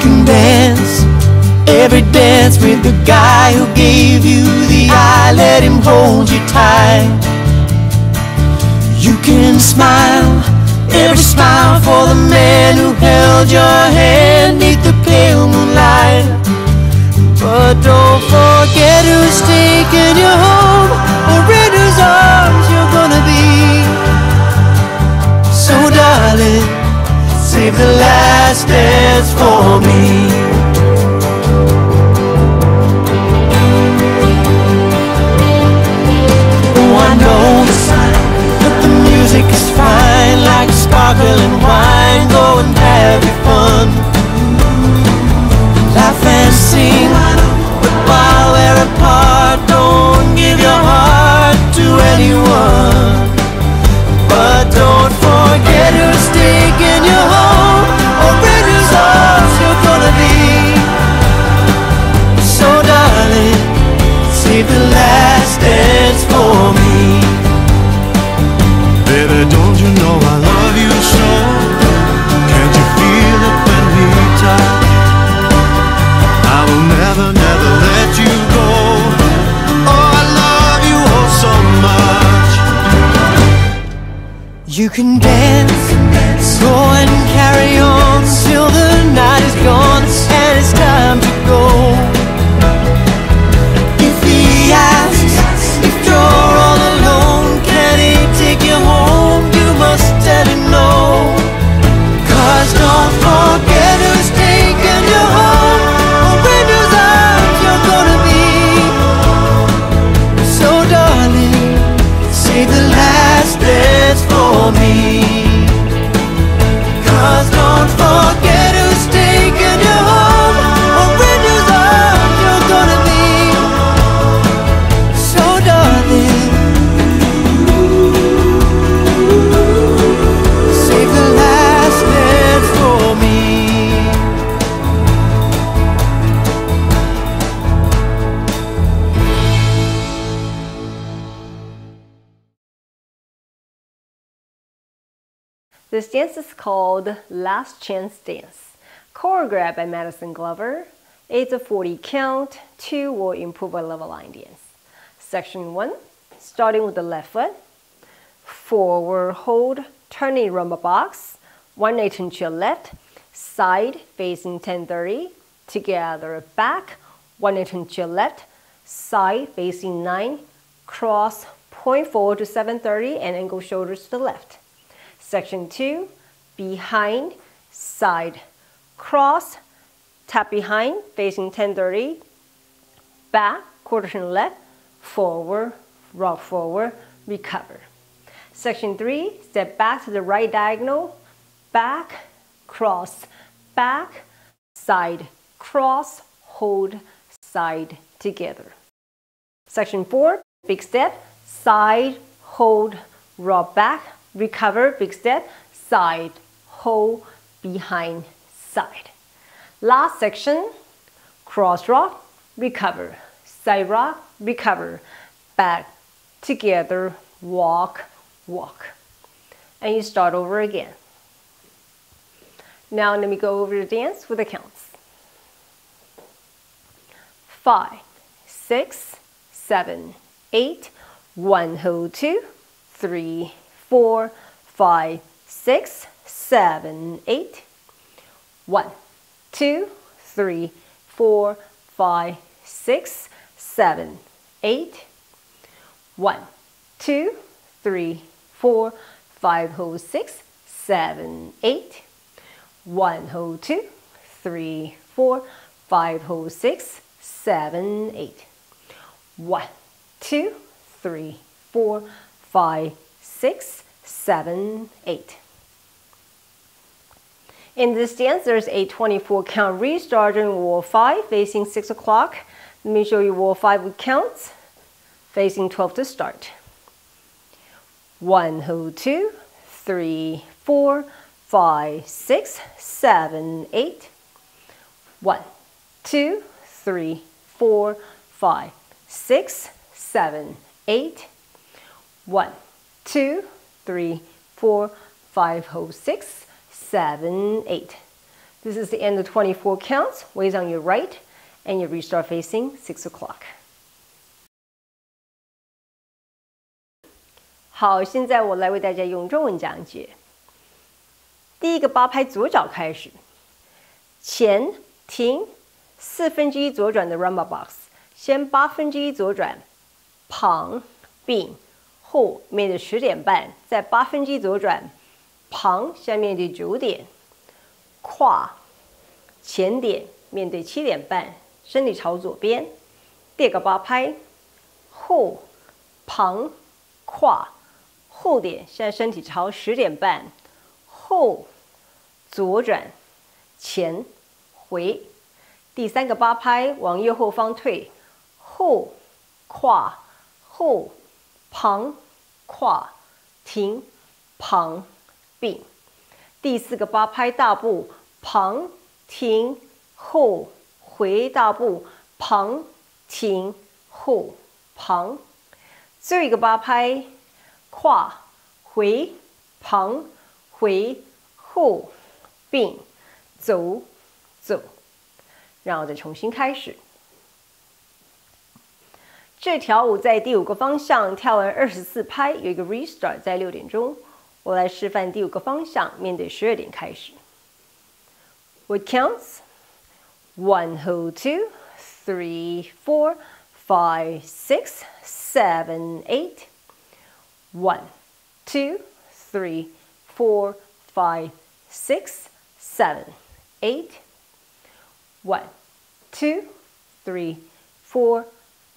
Can dance every dance with the guy who gave you the eye, let him hold you tight. You can smile, every smile for the man who held your hand neath the pale moonlight. But don't forget who's taking you home, or in whose arms you're gonna be. So darling, save the last dance for me. Oh, I know that the music is fine, like sparkling wine. Go and have your fun, laugh and sing. But while we're apart, don't give your heart to anyone. But don't You can dance, go and carry on till the night is gone This dance is called Last Chance Dance, choreographed by Maddison Glover. It's a 40 count, two wall improve a level line dance. Section 1, starting with the left foot, forward hold, turning rumba box, 180 into your left, side facing 1030, together back, 180 into your left, side facing 9, cross, point forward to 730 and angle shoulders to the left. Section 2, behind, side, cross, tap behind, facing 1030, back, quarter turn left, forward, rock forward, recover. Section 3, step back to the right diagonal, back, cross, back, side, cross, hold, side, together. Section 4, big step, side, hold, rock back, recover, big step, side, hold, behind, side. Last section, cross rock, recover, side rock, recover, back, together, walk, walk. And you start over again. Now let me go over the dance with the counts. Five, six, seven, eight, one, hold two, three, four, five, six, seven, eight. One, two, three, four, five, six, seven, eight. One, two, three, four, five, hold six, seven, eight. One, hold two, three, four, five, hold six, seven, eight. One, two, three, four, five, six, seven, eight. In this dance, there's a 24 count restart during wall 5 facing 6 o'clock. Let me show you wall 5 with counts facing 12 to start. 1, hold 2, 3, 4, 5, 6, 7, 8. 1, 2, 3, 4, 5, 6, 7, 8. 1, 2, 3, 4, 5, hold 6, 7, 8. This is the end of 24 counts. Weighs on your right and you restart facing 6 o'clock. 好，现在我来为大家用中文讲解。第一个八拍左脚开始，前停，四分之一左转的 rumba box，先八分之一左转，旁并 后面对十点半，在八分之一左转，旁向面对九点，跨前点面对七点半，身体朝左边。第二个八拍，后旁跨。后点，现在身体朝十点半，后左转，前回，第三个八拍往右后方退，后跨后旁跨停旁并，第四个八拍大步旁停后回大步旁停后旁，最后一个八拍。跨回旁回后并走走，然后再重新开始。这条舞在第五个方向跳完二十四拍，有一个 restart 在六点钟。我来示范第五个方向，面对十二点开始。What counts? One, hold two, three, four, five, six, seven, eight. One, two, three, four, five, six, seven, eight. One, two, three, four.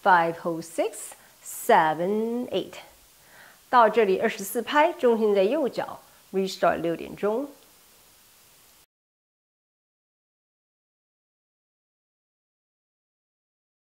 Five, hold six, seven, eight. 到这里二十四拍，重心在右脚，restart 六点钟。